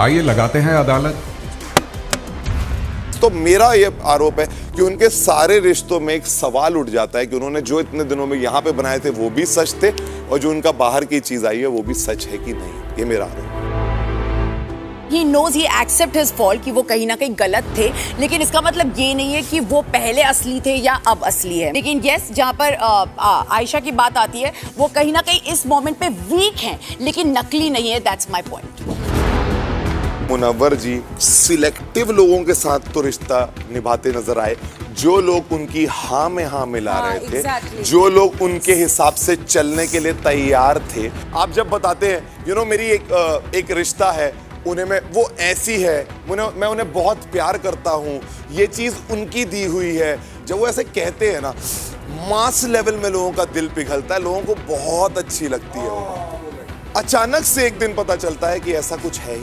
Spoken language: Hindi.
आइए लगाते हैं अदालत। तो मेरा ये आरोप है कि उनके सारे रिश्तों में एक सवाल उठ जाता है कि उन्होंने जो इतने दिनों में यहाँ पे बनाए थे वो भी सच थे और जो उनका बाहर की चीज़ आई है वो भी सच है कि नहीं। ये मेरा आरोप है। He knows he accept his fault कि वो कहीं ना कहीं गलत थे लेकिन इसका मतलब ये नहीं है कि वो पहले असली थे या अब असली है। लेकिन यस जहाँ पर आयशा की बात आती है वो कहीं ना कहीं इस मोमेंट पे वीक हैं लेकिन नकली नहीं है that's my point Munawar ji selective लोगों के साथ तो रिश्ता निभाते नज़र आए। जो लोग उनकी हाँ में हाँ मिला हाँ, रहे थे exactly. जो लोग उनके हिसाब से चलने के लिए तैयार थे। आप जब बताते हैं यू you नो know, मेरी एक एक रिश्ता है उन्हें मैं वो ऐसी है उन्हें मैं उन्हें बहुत प्यार करता हूँ ये चीज़ उनकी दी हुई है। जब वो ऐसे कहते हैं ना मास लेवल में लोगों का दिल पिघलता है लोगों को बहुत अच्छी लगती है वो। अचानक से एक दिन पता चलता है कि ऐसा कुछ ही